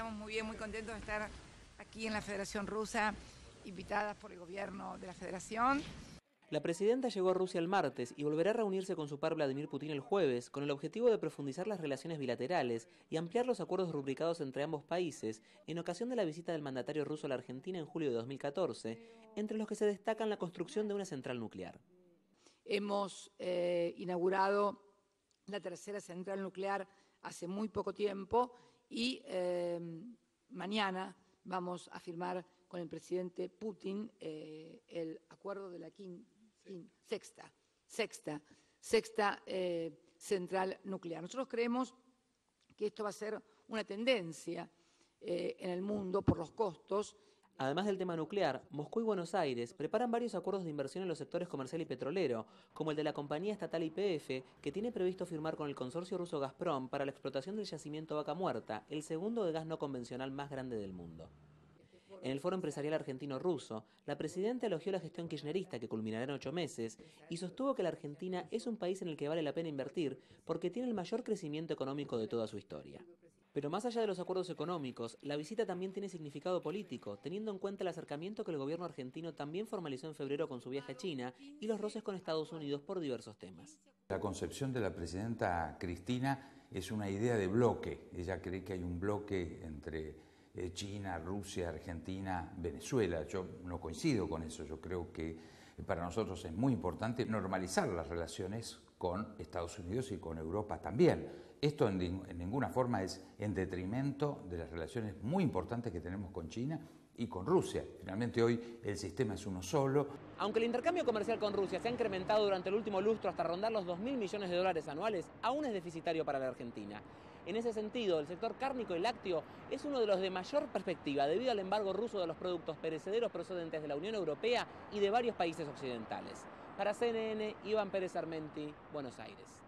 estamos muy bien, muy contentos de estar aquí en la Federación Rusa, invitadas por el gobierno de la Federación. La presidenta llegó a Rusia el martes y volverá a reunirse con su par Vladimir Putin el jueves con el objetivo de profundizar las relaciones bilaterales y ampliar los acuerdos rubricados entre ambos países en ocasión de la visita del mandatario ruso a la Argentina en julio de 2014, entre los que se destacan la construcción de una central nuclear. Hemos eh, inaugurado la tercera central nuclear hace muy poco tiempo y eh, mañana vamos a firmar con el presidente Putin eh, el acuerdo de la sexta, sexta, sexta eh, central nuclear. Nosotros creemos que esto va a ser una tendencia en el mundo por los costos Además del tema nuclear, Moscú y Buenos Aires preparan varios acuerdos de inversión en los sectores comercial y petrolero, como el de la compañía estatal IPF, que tiene previsto firmar con el consorcio ruso Gazprom para la explotación del yacimiento Vaca Muerta, el segundo de gas no convencional más grande del mundo. En el Foro Empresarial Argentino-Ruso, la presidenta elogió la gestión kirchnerista que culminará en ocho meses y sostuvo que la Argentina es un país en el que vale la pena invertir porque tiene el mayor crecimiento económico de toda su historia. Pero más allá de los acuerdos económicos, la visita también tiene significado político, teniendo en cuenta el acercamiento que el gobierno argentino también formalizó en febrero con su viaje a China y los roces con Estados Unidos por diversos temas. La concepción de la presidenta Cristina es una idea de bloque. Ella cree que hay un bloque entre eh, China, Rusia, Argentina, Venezuela. Yo no coincido con eso. Yo creo que para nosotros es muy importante normalizar las relaciones con Estados Unidos y con Europa también. Esto en, ninguna forma es en detrimento de las relaciones muy importantes que tenemos con China y con Rusia. Finalmente hoy el sistema es uno solo. Aunque el intercambio comercial con Rusia se ha incrementado durante el último lustro hasta rondar los 2.000 millones de dólares anuales, aún es deficitario para la Argentina. En ese sentido, el sector cárnico y lácteo es uno de los de mayor perspectiva debido al embargo ruso de los productos perecederos procedentes de la Unión Europea y de varios países occidentales. Para CNN, Iván Pérez Armenti, Buenos Aires.